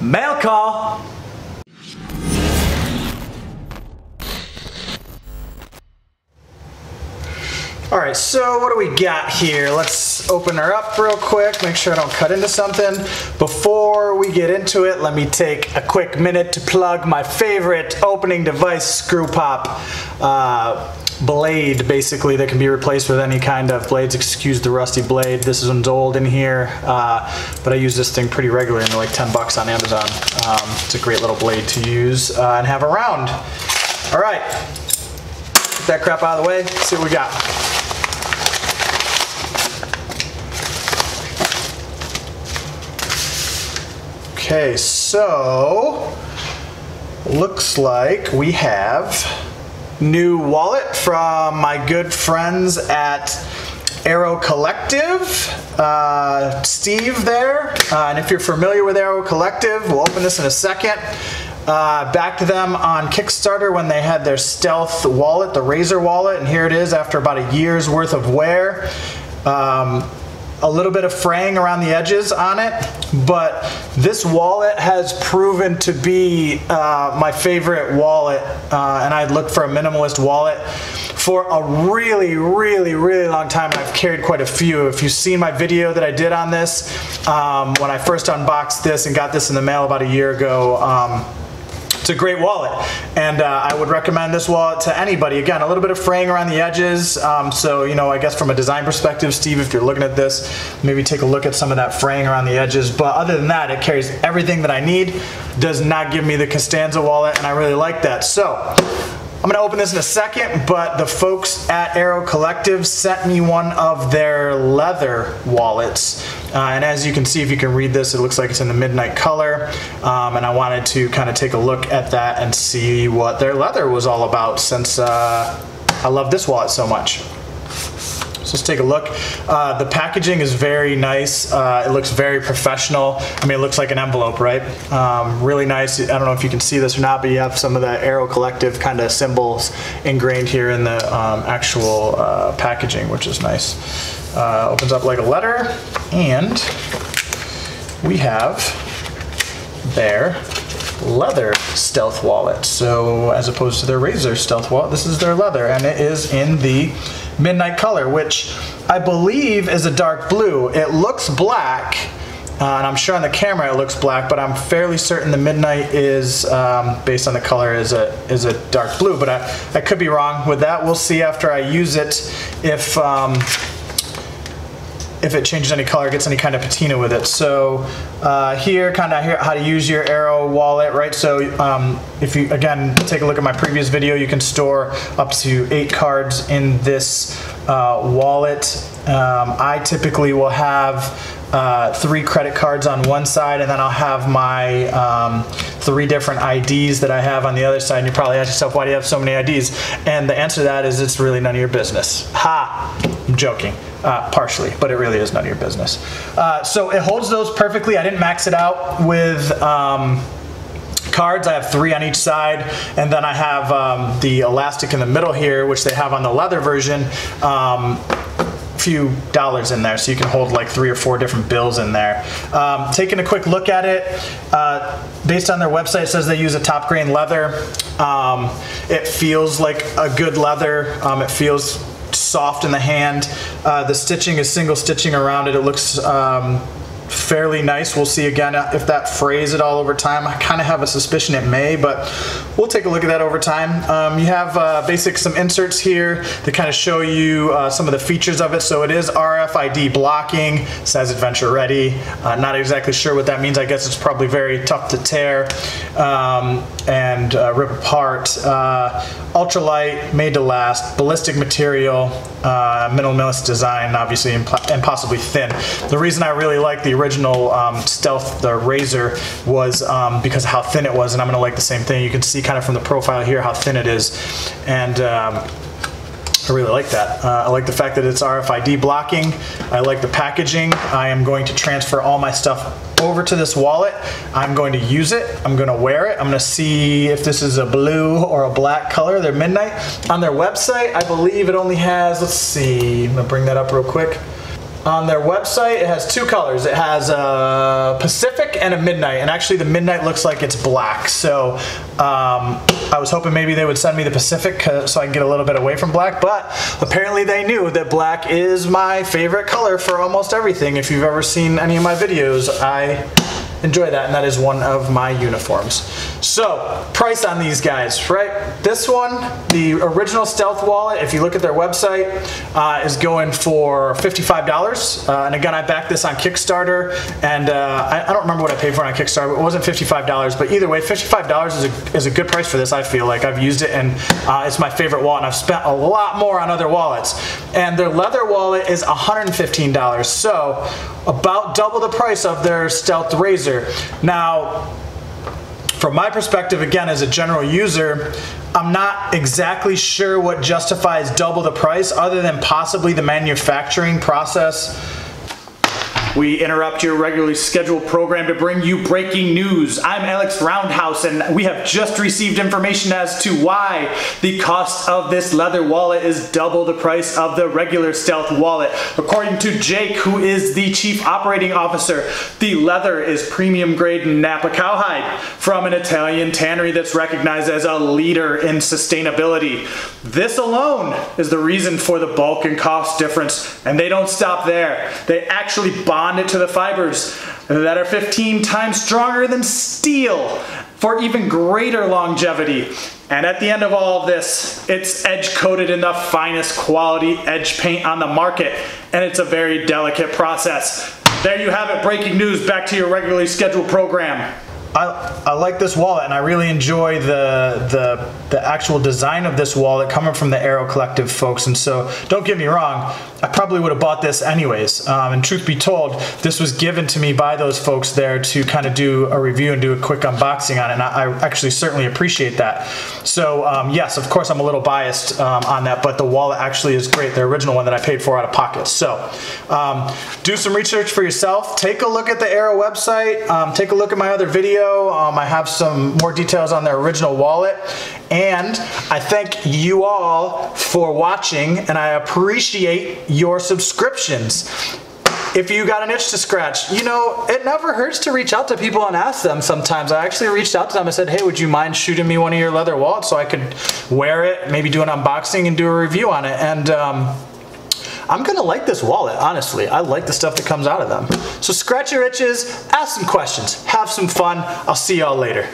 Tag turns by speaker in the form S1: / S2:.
S1: Mail call. All right, so what do we got here? Let's open her up real quick, make sure I don't cut into something. Before we get into it, let me take a quick minute to plug my favorite opening device ScrewPop uh, blade, basically, that can be replaced with any kind of blades. Excuse the rusty blade. This one's old in here, uh, but I use this thing pretty regularly, and they're like 10 bucks on Amazon. Um, it's a great little blade to use uh, and have around. All right, get that crap out of the way, see what we got. Okay, so looks like we have new wallet from my good friends at Airo Collective. Uh, Steve there, uh, and if you're familiar with Airo Collective, we'll open this in a second. Uh, back to them on Kickstarter when they had their stealth wallet, the Razor wallet, and here it is after about a year's worth of wear. Um, a little bit of fraying around the edges on it, but this wallet has proven to be uh, my favorite wallet, uh, and I'd look for a minimalist wallet for a really, really, really long time, I've carried quite a few. If you've seen my video that I did on this, um, when I first unboxed this and got this in the mail about a year ago, um, it's a great wallet, and uh, I would recommend this wallet to anybody. Again, a little bit of fraying around the edges, um, so you know, I guess from a design perspective, Steve, if you're looking at this, maybe take a look at some of that fraying around the edges. But other than that, it carries everything that I need. Does not give me the Costanza wallet, and I really like that. So. I'm gonna open this in a second, but the folks at Airo Collective sent me one of their leather wallets. Uh, and as you can see, if you can read this, it looks like it's in the midnight color. Um, and I wanted to kind of take a look at that and see what their leather was all about since uh, I love this wallet so much. So let's take a look. Uh, the packaging is very nice. Uh, it looks very professional. I mean, it looks like an envelope, right? Um, really nice. I don't know if you can see this or not, but you have some of the Airo Collective kind of symbols ingrained here in the um, actual uh, packaging, which is nice. Uh, opens up like a letter, and we have their leather stealth wallet. So as opposed to their razor stealth wallet, this is their leather, and it is in the midnight color, which I believe is a dark blue. It looks black, uh, and I'm sure on the camera it looks black, but I'm fairly certain the midnight is, um, based on the color, is a is a dark blue. But I, I could be wrong with that. We'll see after I use it if um, if it changes any color, gets any kind of patina with it. So uh, here, kind of how to use your Airo wallet, right? So um, if you, again, take a look at my previous video, you can store up to eight cards in this uh, wallet. Um, I typically will have uh, three credit cards on one side, and then I'll have my um, three different IDs that I have on the other side. And you probably ask yourself, why do you have so many IDs? And the answer to that is it's really none of your business. Ha! I'm joking. Uh, partially, but it really is none of your business. Uh, so it holds those perfectly. I didn't max it out with um, cards. I have three on each side, and then I have um, the elastic in the middle here, which they have on the leather version. Um, few dollars in there so you can hold like three or four different bills in there um, taking a quick look at it uh, based on their website it says they use a top grain leather um, it feels like a good leather um, it feels soft in the hand. Uh, the stitching is single stitching around it. It looks um, fairly nice. We'll see again if that frays it all over time. I kind of have a suspicion it may, but we'll take a look at that over time. Um, you have uh, basic some inserts here to kind of show you uh, some of the features of it. So it is RFID blocking, says adventure ready. Uh, not exactly sure what that means. I guess it's probably very tough to tear um, and uh, rip apart. Uh, ultralight, made to last, ballistic material, uh, minimalist design, obviously, and possibly thin. The reason I really like the original um, Stealth, the Razor, was um, because of how thin it was, and I'm gonna like the same thing. You can see kind of from the profile here how thin it is, and um, I really like that. Uh, I like the fact that it's RFID blocking. I like the packaging. I am going to transfer all my stuff over to this wallet. I'm going to use it. I'm going to wear it. I'm going to see if this is a blue or a black color. They're midnight. On their website, I believe it only has, let's see, I'm going to bring that up real quick. On their website. It has two colors. It has a Pacific and a Midnight, and actually the Midnight looks like it's black. So um, I was hoping maybe they would send me the Pacific so I can get a little bit away from black, but apparently they knew that black is my favorite color for almost everything. If you've ever seen any of my videos, I enjoy that and that is one of my uniforms. So, price on these guys, right? This one, the original Stealth wallet, if you look at their website, uh, is going for $55. Uh, and again, I backed this on Kickstarter and uh, I, I, don't remember what I paid for it on Kickstarter, but it wasn't $55. But either way, $55 is a, is a good price for this, I feel like. I've used it and uh, it's my favorite wallet and I've spent a lot more on other wallets. And their leather wallet is $115. So, about double the price of their Stealth Razor. Now, from my perspective, again, as a general user, I'm not exactly sure what justifies double the price other than possibly the manufacturing process we interrupt your regularly scheduled program to bring you breaking news. I'm Alex Roundhouse and we have just received information as to why the cost of this leather wallet is double the price of the regular Stealth wallet. According to Jake, who is the chief operating officer, the leather is premium grade nappa cowhide from an Italian tannery that's recognized as a leader in sustainability. This alone is the reason for the bulk and cost difference and they don't stop there. They actually buy bond it to the fibers that are 15 times stronger than steel for even greater longevity. And at the end of all of this, it's edge coated in the finest quality edge paint on the market, and it's a very delicate process. There you have it, breaking news, back to your regularly scheduled program. I, I like this wallet and I really enjoy the, the the actual design of this wallet coming from the Airo Collective folks and so don't get me wrong I probably would have bought this anyways. Um, and truth be told this was given to me by those folks there to kind of do a review and do a quick unboxing on it and I, I actually certainly appreciate that. So um, yes of course I'm a little biased um, on that but the wallet actually is great the original one that I paid for out of pocket. So um, do some research for yourself. Take a look at the Airo website. Um, take a look at my other videos video. Um, I have some more details on their original wallet. And I thank you all for watching and I appreciate your subscriptions if you got an itch to scratch, you know, it never hurts to reach out to people and ask them sometimes. I actually reached out to them and said, hey, would you mind shooting me one of your leather wallets so I could wear it, maybe do an unboxing and do a review on it. And um, I'm gonna like this wallet, honestly. I like the stuff that comes out of them. So scratch your itches, ask some questions, have some fun. I'll see y'all later.